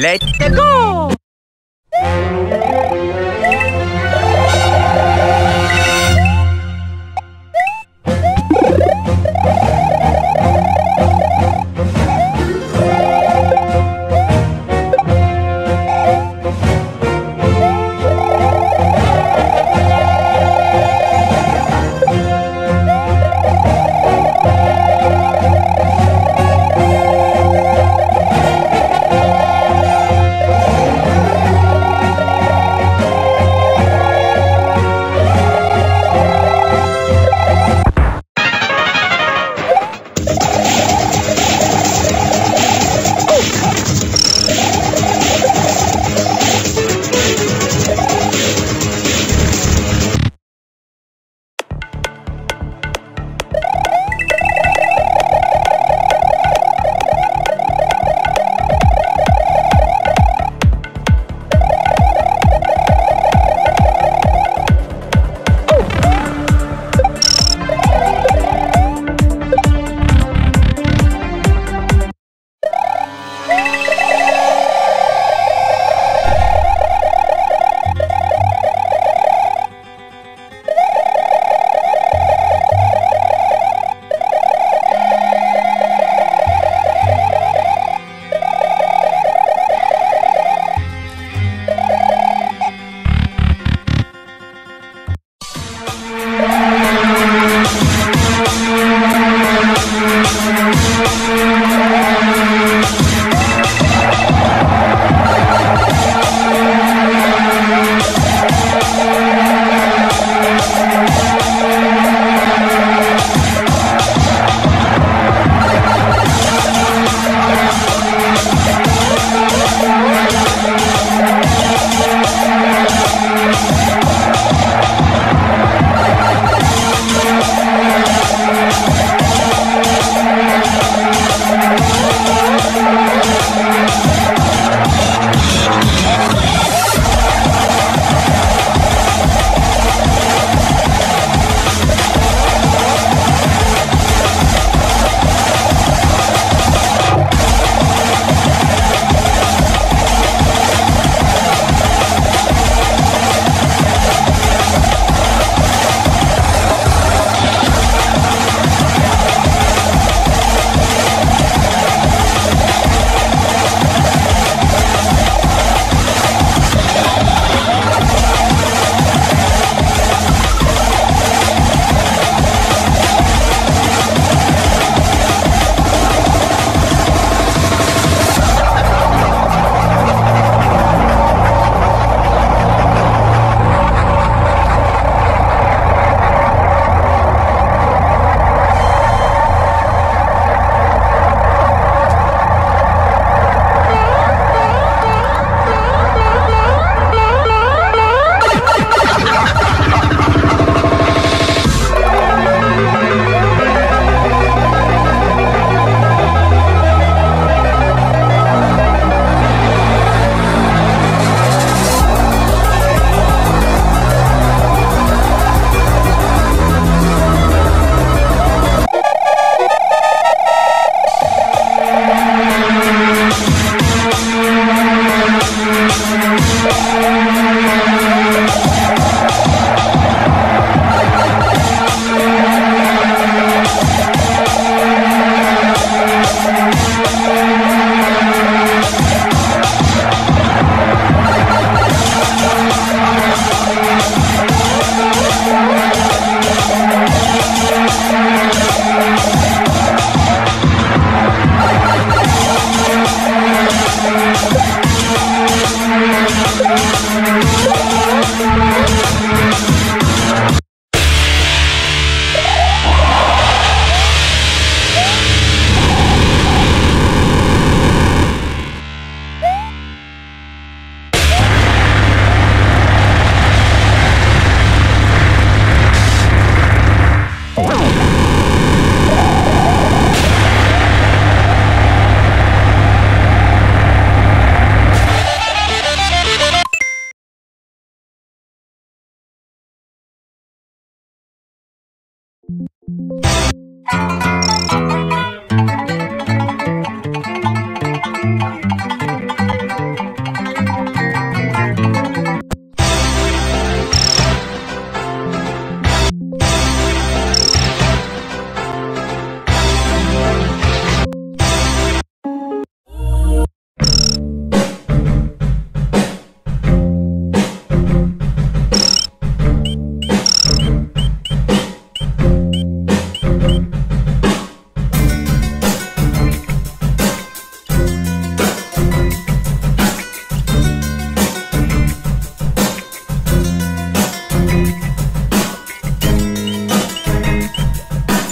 Let's go!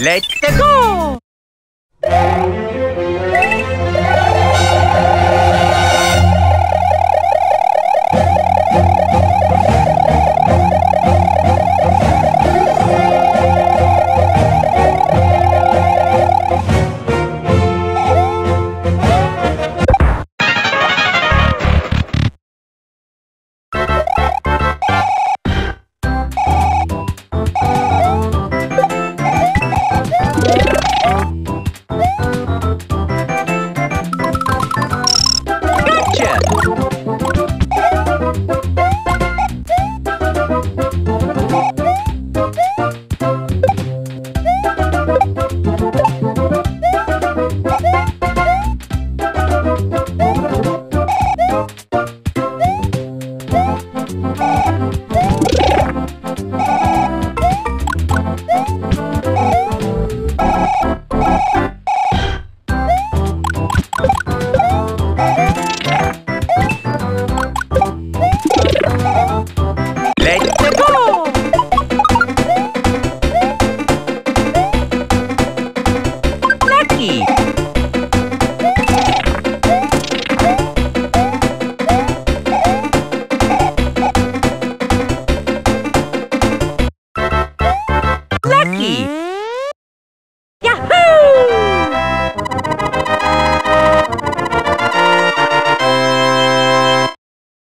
Let's go!